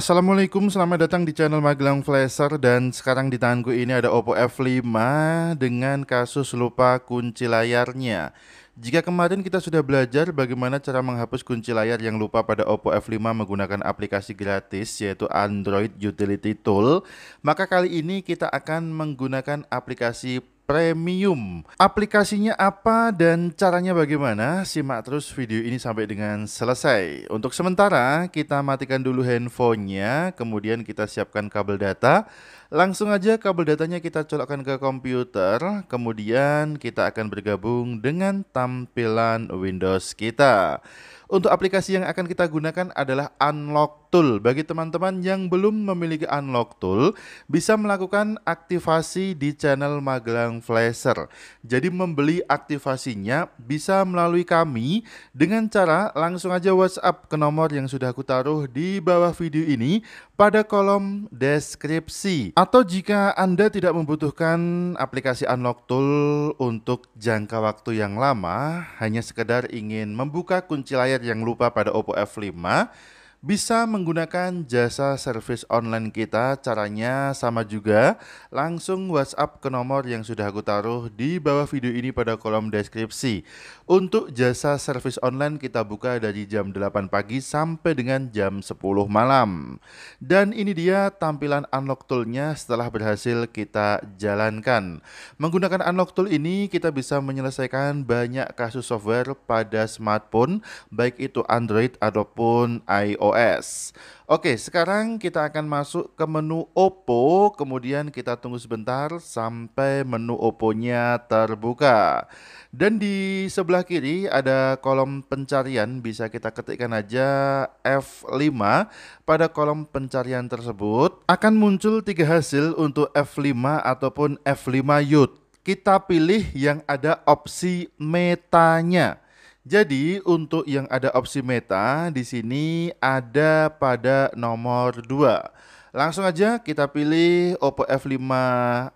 Assalamualaikum, selamat datang di channel Magelang Flasher dan sekarang di tanganku ini ada Oppo F5 dengan kasus lupa kunci layarnya. Jika kemarin kita sudah belajar bagaimana cara menghapus kunci layar yang lupa pada Oppo F5 menggunakan aplikasi gratis yaitu Android Utility Tool, maka kali ini kita akan menggunakan aplikasi Premium. Aplikasinya apa dan caranya bagaimana? Simak terus video ini sampai dengan selesai. Untuk sementara, kita matikan dulu handphonenya, kemudian kita siapkan kabel data. Langsung aja kabel datanya kita colokkan ke komputer, kemudian kita akan bergabung dengan tampilan Windows kita. Untuk aplikasi yang akan kita gunakan adalah Unlock Tool. Bagi teman-teman yang belum memiliki Unlock Tool, bisa melakukan aktivasi di channel Magelang Flasher. Jadi membeli aktivasinya bisa melalui kami dengan cara langsung aja WhatsApp ke nomor yang sudah aku taruh di bawah video ini pada kolom deskripsi. Atau jika Anda tidak membutuhkan aplikasi Unlock Tool untuk jangka waktu yang lama, hanya sekedar ingin membuka kunci layar yang lupa pada Oppo F5 bisa menggunakan jasa service online kita. Caranya sama juga, langsung WhatsApp ke nomor yang sudah aku taruh di bawah video ini pada kolom deskripsi. Untuk jasa service online kita buka dari jam 8 pagi sampai dengan jam 10 malam. Dan ini dia tampilan unlock toolnya setelah berhasil kita jalankan. Menggunakan unlock tool ini kita bisa menyelesaikan banyak kasus software pada smartphone, baik itu Android ataupun iOS iOS. Oke, sekarang kita akan masuk ke menu Oppo, kemudian kita tunggu sebentar sampai menu Oppo-nya terbuka. Dan di sebelah kiri ada kolom pencarian, bisa kita ketikkan aja F5. Pada kolom pencarian tersebut akan muncul tiga hasil untuk F5 ataupun F5 Youth. Kita pilih yang ada opsi metanya. Jadi untuk yang ada opsi meta di sini ada pada nomor 2. Langsung aja kita pilih Oppo F5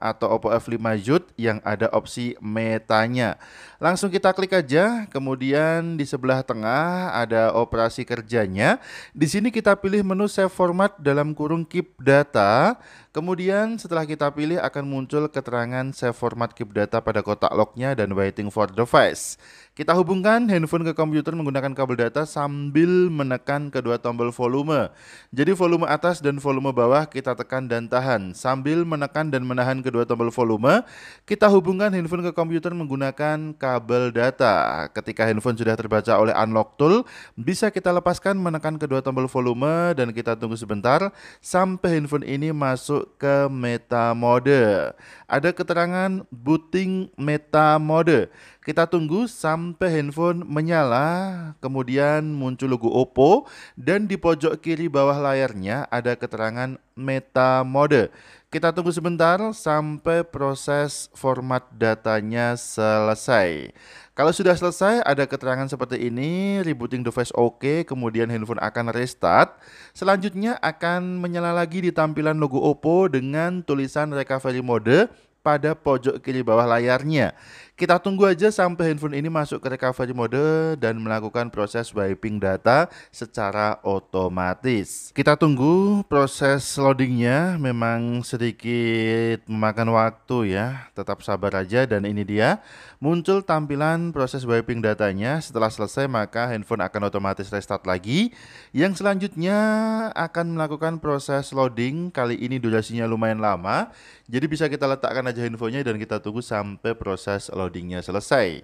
atau Oppo F5 Youth yang ada opsi metanya. Langsung kita klik aja, kemudian di sebelah tengah ada operasi kerjanya. Di sini kita pilih menu save format dalam kurung keep data. Kemudian setelah kita pilih akan muncul keterangan save format keep data pada kotak locknya dan waiting for device. Kita hubungkan handphone ke komputer menggunakan kabel data sambil menekan kedua tombol volume. Jadi volume atas dan volume bawah kita tekan dan tahan. Sambil menekan dan menahan kedua tombol volume, kita hubungkan handphone ke komputer menggunakan kabel data. Ketika handphone sudah terbaca oleh unlock tool, bisa kita lepaskan menekan kedua tombol volume dan kita tunggu sebentar sampai handphone ini masuk ke meta mode. Ada keterangan booting meta mode. Kita tunggu sampai handphone menyala, kemudian muncul logo Oppo dan di pojok kiri bawah layarnya ada keterangan meta mode. Kita tunggu sebentar sampai proses format datanya selesai. Kalau sudah selesai ada keterangan seperti ini, rebooting device oke, OK, kemudian handphone akan restart. Selanjutnya akan menyala lagi di tampilan logo Oppo dengan tulisan recovery mode pada pojok kiri bawah layarnya. Kita tunggu aja sampai handphone ini masuk ke recovery mode dan melakukan proses wiping data secara otomatis. Kita tunggu proses loadingnya memang sedikit memakan waktu ya. Tetap sabar aja dan ini dia muncul tampilan proses wiping datanya. Setelah selesai maka handphone akan otomatis restart lagi. Yang selanjutnya akan melakukan proses loading. Kali ini durasinya lumayan lama. Jadi bisa kita letakkan handphonenya dan kita tunggu sampai proses loading loadingnya selesai.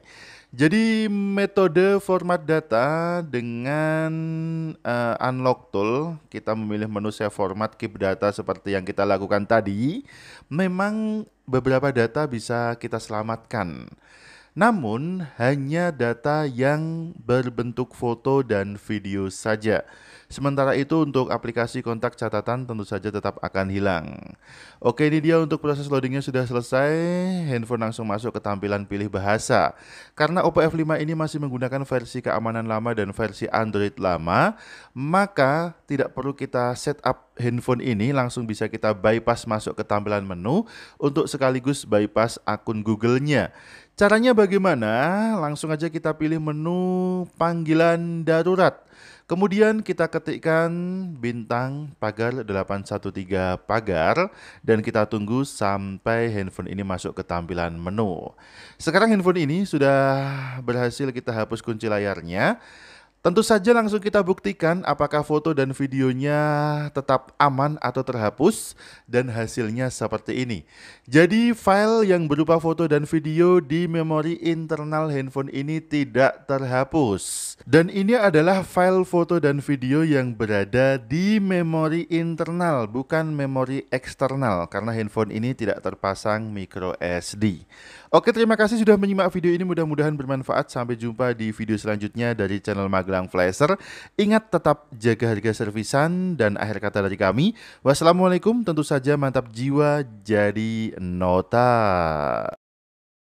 Jadi metode format data dengan uh, unlock tool kita memilih menu save format keep data seperti yang kita lakukan tadi. Memang beberapa data bisa kita selamatkan. Namun hanya data yang berbentuk foto dan video saja. Sementara itu untuk aplikasi kontak catatan tentu saja tetap akan hilang. Oke ini dia untuk proses loadingnya sudah selesai. Handphone langsung masuk ke tampilan pilih bahasa. Karena Oppo F5 ini masih menggunakan versi keamanan lama dan versi Android lama, maka tidak perlu kita setup handphone ini langsung bisa kita bypass masuk ke tampilan menu untuk sekaligus bypass akun Google-nya. Caranya bagaimana? Langsung aja kita pilih menu panggilan darurat. Kemudian kita ketikkan bintang pagar 813 pagar dan kita tunggu sampai handphone ini masuk ke tampilan menu. Sekarang handphone ini sudah berhasil kita hapus kunci layarnya. Tentu saja langsung kita buktikan apakah foto dan videonya tetap aman atau terhapus dan hasilnya seperti ini. Jadi file yang berupa foto dan video di memori internal handphone ini tidak terhapus. Dan ini adalah file foto dan video yang berada di memori internal bukan memori eksternal karena handphone ini tidak terpasang micro SD. Oke terima kasih sudah menyimak video ini mudah-mudahan bermanfaat. Sampai jumpa di video selanjutnya dari channel Mag Magelang Flasher. Ingat tetap jaga harga servisan dan akhir kata dari kami. Wassalamualaikum tentu saja mantap jiwa jadi nota.